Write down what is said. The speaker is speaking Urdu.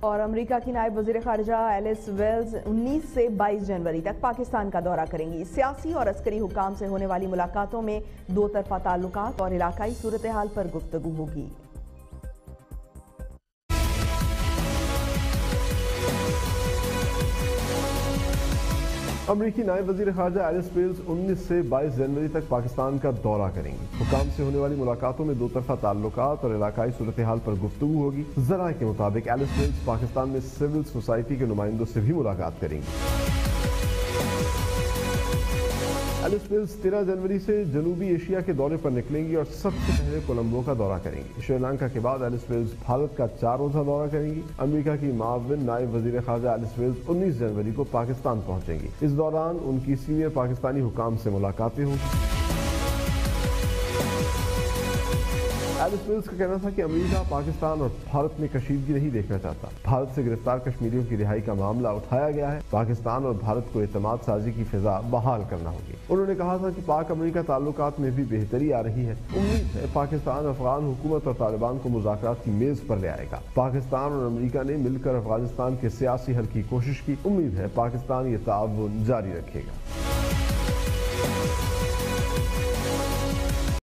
اور امریکہ کی نائب وزیر خارجہ ایلس ویلز انیس سے بائیس جنوری تک پاکستان کا دورہ کریں گی۔ سیاسی اور عسکری حکام سے ہونے والی ملاقاتوں میں دو طرفہ تعلقات اور علاقائی صورتحال پر گفتگو ہوگی۔ امریکی نائب وزیر خارجہ ایلس پیلز انیس سے بائیس جنوری تک پاکستان کا دورہ کریں گی حکام سے ہونے والی ملاقاتوں میں دو طرفہ تعلقات اور علاقائی صورتحال پر گفتگو ہوگی۔ ذرائع کے مطابق ایلس پیلز پاکستان میں سول سوسائٹی کے نمائندوں سے بھی ملاقات کریں گی ایلس ویلز تیرہ جنوری سے جنوبی ایشیا کے دورے پر نکلیں گی اور سب سے پہلے کولمبو کا دورہ کریں گی۔ شری لنکا کے بعد ایلس ویلز بھارت کا چار روزہ دورہ کریں گی۔ امریکہ کی معاون نائب وزیر خارجہ ایلس ویلز انیس جنوری کو پاکستان پہنچیں گی۔ اس دوران ان کی سینئر پاکستانی حکام سے ملاقاتیں ہوں۔ گی ایلس ویلز کا کہنا تھا کہ امریکہ پاکستان اور بھارت میں کشیدگی نہیں دیکھنا چاہتا بھارت سے گرفتار کشمیریوں کی رہائی کا معاملہ اٹھایا گیا ہے پاکستان اور بھارت کو اعتماد سازی کی فضا بحال کرنا ہوگی انہوں نے کہا تھا کہ پاک امریکہ تعلقات میں بھی بہتری آ رہی ہے امید ہے پاکستان افغان حکومت اور طالبان کو مذاکرات کی میز پر لے آئے گا پاکستان اور امریکہ نے مل کر افغانستان کے سیاسی حل کی کوشش کی امید ہے پاکستان یہ تعاون جاری رکھے گا